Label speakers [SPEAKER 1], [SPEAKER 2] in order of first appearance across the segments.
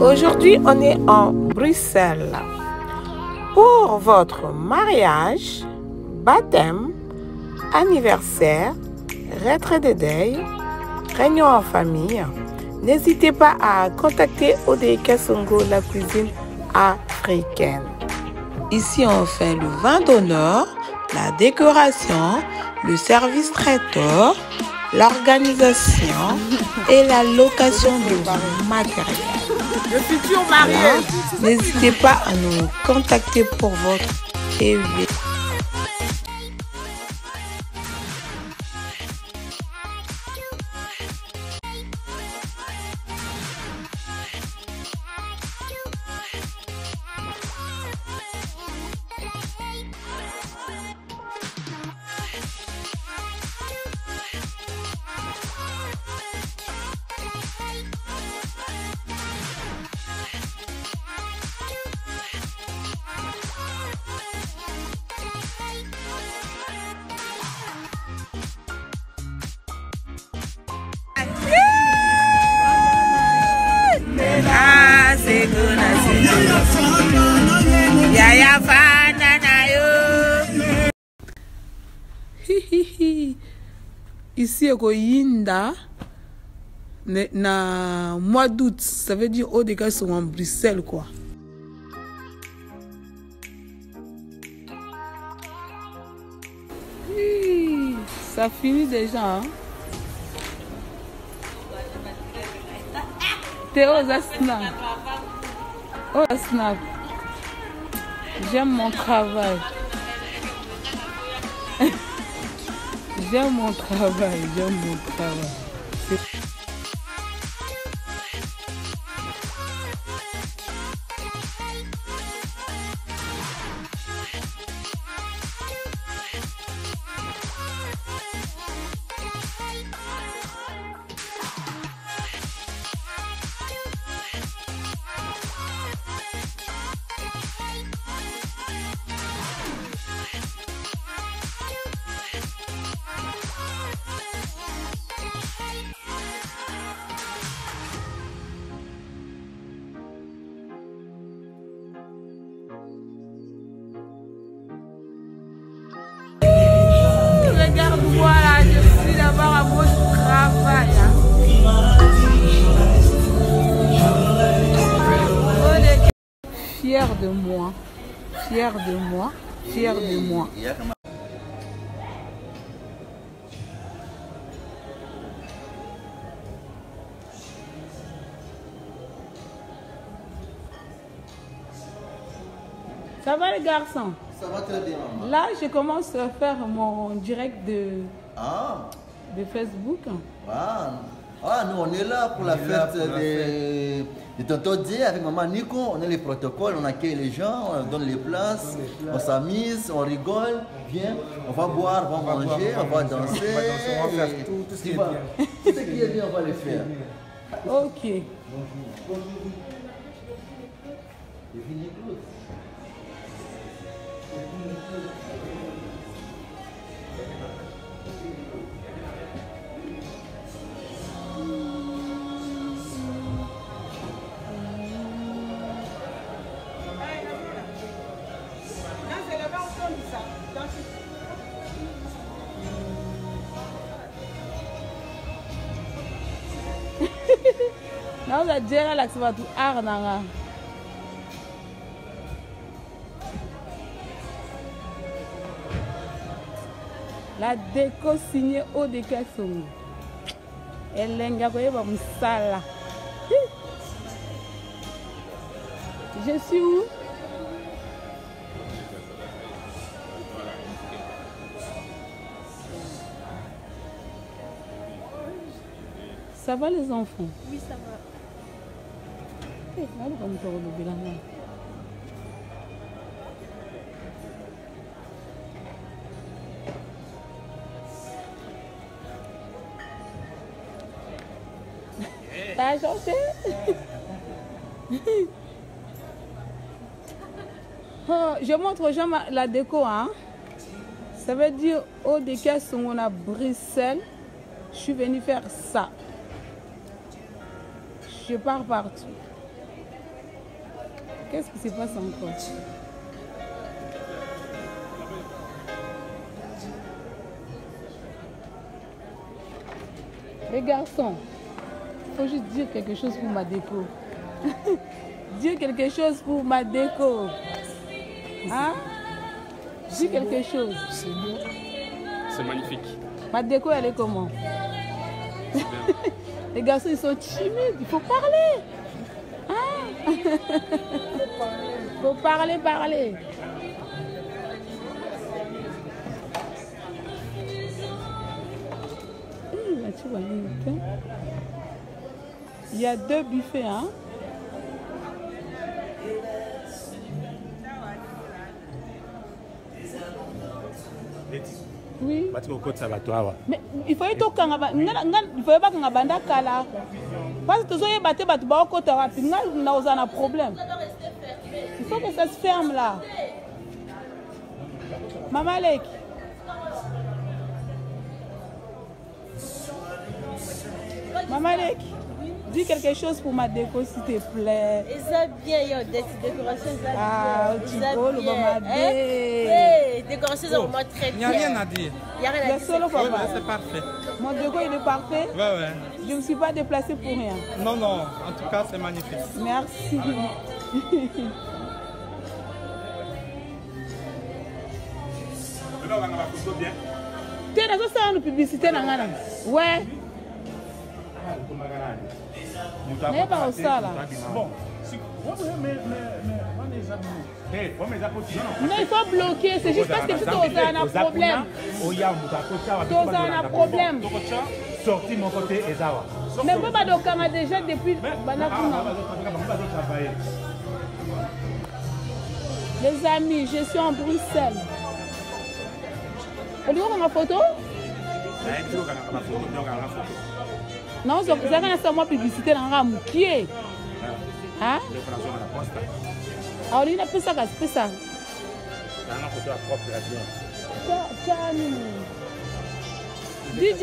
[SPEAKER 1] Aujourd'hui, on est en Bruxelles. Pour votre mariage, baptême, anniversaire, retrait de deuil, réunion en famille, n'hésitez pas à contacter Ode Kasongo, la cuisine africaine. Ici, on fait le vin d'honneur, la décoration, le service traiteur, l'organisation et la location de matériel.
[SPEAKER 2] Le futur marié.
[SPEAKER 1] N'hésitez pas à nous contacter pour votre événement.
[SPEAKER 2] Ah, c'est good. Yaya fana na yo.
[SPEAKER 1] Ici, Ekoyinda, na mois d'août, ça veut dire au dégâts sont en Bruxelles, quoi. Hi, Ça finit déjà, hein? Théo, ça snap. Oh, snap. J'aime mon travail. J'aime mon travail, j'aime mon travail. Fier de moi, fier de moi, fier de moi. Ça va les garçons?
[SPEAKER 3] Ça va très bien, maman.
[SPEAKER 1] Là, je commence à faire mon direct de,
[SPEAKER 3] Ah,
[SPEAKER 1] de Facebook.
[SPEAKER 3] ah. Ah, nous, on est là pour la fête de, de Tonton Dieu avec maman Nico. On a les protocoles, on accueille les gens, on donne les places, on s'amuse, on rigole. Viens, on va boire, on va manger, on va danser.
[SPEAKER 4] on va faire tout- tout ce qui est bien.
[SPEAKER 3] Tout ce qui est bien, on va le faire.
[SPEAKER 1] Ok. Nawuza jela lakisa bato art nanga la déco signe odeka songo. Elenge ya koyeba mosala je suis où? Ça va les enfants?
[SPEAKER 5] Oui, ça va.
[SPEAKER 1] Chanté Oh, Je montre aux gens la déco. Hein? Ça veut dire au décal on a Bruxelles. Je suis venue faire ça. Je pars partout. Qu'est-ce qui se passe encore? Les garçons, il faut juste dire quelque chose pour ma déco. dire quelque chose pour ma déco. Hein? Dis quelque chose.
[SPEAKER 4] C'est magnifique.
[SPEAKER 1] Ma déco, elle est comment? Les garçons, ils sont timides. Il faut parler. Il faut parler, parler. Hum, là, tu vois, il y a. Il deux buffets, hein Oui.
[SPEAKER 4] bati kokotisa bato awa
[SPEAKER 1] Mais il faut tokanga ba- parce que tozoyeba te bato baokota wapi? Ngai nakozala na problème. Il faut que ça se ferme là. Mama leki mama leki dis quelque chose pour ma déco s'il te plaît.
[SPEAKER 5] Eza bien yo décoration ezaloba
[SPEAKER 1] mabe
[SPEAKER 5] décoration eza
[SPEAKER 1] ah,
[SPEAKER 5] eh, vraiment très bien.
[SPEAKER 6] yasolo
[SPEAKER 1] papa. mon déco il est parfait.
[SPEAKER 6] Ouais, ouais.
[SPEAKER 1] Je ne me suis pas déplacée pour rien.
[SPEAKER 6] Non, non, en tout cas, c'est magnifique.
[SPEAKER 1] merci. Nazosala no publicité na ngai na? We nayeba kosala. Non? Il faut bloquer c'est juste parce que biso tozala na problème. Tozala na problème
[SPEAKER 4] sorti moko te eza awa
[SPEAKER 1] mais mpo badokanga déjà depuis banda kuna les amis je suis en bruxelles. Olingi okanga photo? Naozalaka na sa mwa publicité na ngaka mokie Ah? aolingi napesaka pesa tya nini dj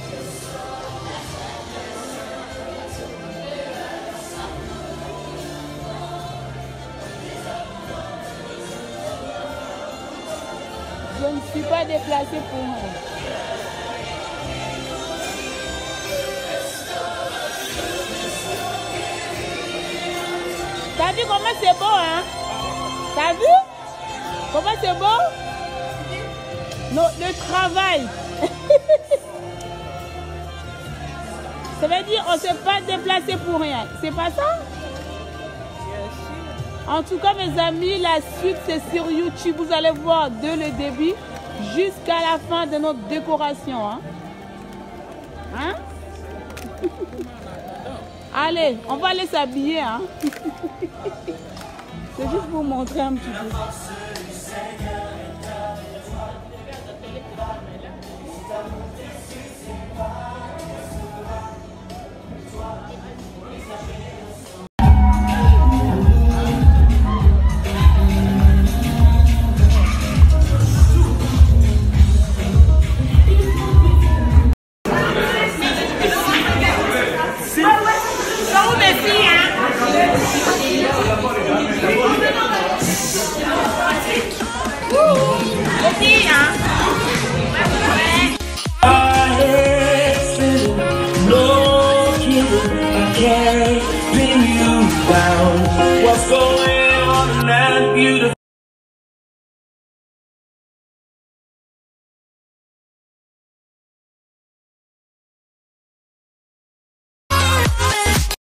[SPEAKER 1] pas déplacée pour moi. T'as vu comment c'est beau, hein? T'as vu? Comment c'est beau? Non, le travail. ça veut dire on ne s'est pas déplacé pour rien. C'est pas ça? En tout cas, mes amis, la suite, c'est sur YouTube. Vous allez voir de le début jusqu'à la fin de notre décoration. Hein? Hein? Allez, on va aller s'habiller. Hein? c'est juste pour montrer un petit peu.